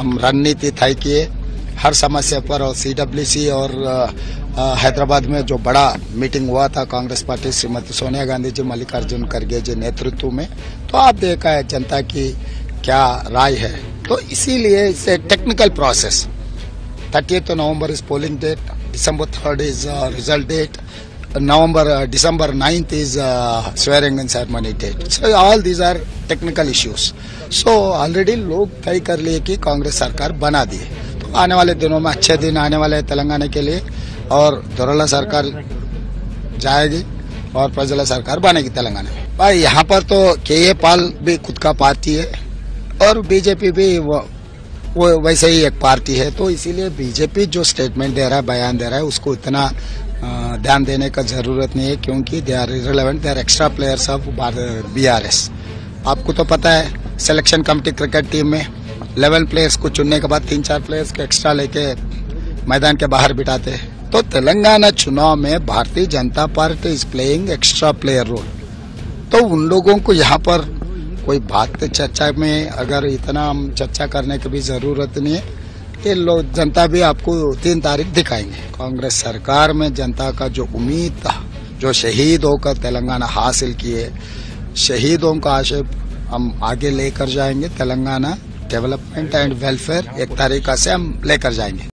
हम रणनीति तय किए। हर समस्या पर और सीडब्ल्यूसी और हैदराबाद में जो बड़ा मीटिंग हुआ था कांग्रेस पार्टी श्रीमती सोनिया गांधी जी, मल्लिकार्जुन खड़गे जी नेतृत्व में तो आप देखा है जनता की क्या राय है। तो इसीलिए इसे technical process thirty November is polling date December third is result date November, uh, December 9th is uh, swearing in ceremony date. So all these are technical issues. So already लोग तय कर लिए कि कांग्रेस सरकार बना दी तो आने वाले दिनों में अच्छे दिन आने वाले हैं तेलंगाना के लिए और धोरला सरकार जाएगी और प्रजला सरकार बनेगी तेलंगाना में भाई यहाँ पर तो के ए पाल भी खुद का पार्टी है और बीजेपी भी वो, वो वैसे ही एक पार्टी है तो इसीलिए बीजेपी जो स्टेटमेंट दे रहा है बयान दे रहा है उसको इतना ध्यान देने का ज़रूरत नहीं है, क्योंकि they are relevant they are extra players of B R S आपको तो पता है सिलेक्शन कमेटी क्रिकेट टीम में 11 प्लेयर्स को चुनने के बाद तीन चार प्लेयर्स को एक्स्ट्रा लेके मैदान के बाहर बिठाते हैं। तो तेलंगाना चुनाव में Bharatiya Janata Party is playing extra player role तो उन लोगों को यहाँ पर कोई बात चर्चा में अगर इतना हम चर्चा करने की भी ज़रूरत नहीं है ये लोग जनता भी आपको तीन तारीख दिखाएँगे। कांग्रेस सरकार में जनता का जो उम्मीद था, जो शहीद होकर तेलंगाना हासिल किए, शहीदों का आशय हम आगे लेकर जाएँगे। तेलंगाना डेवलपमेंट एंड वेलफेयर एक तरीका से हम लेकर जाएँगे।